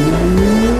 Música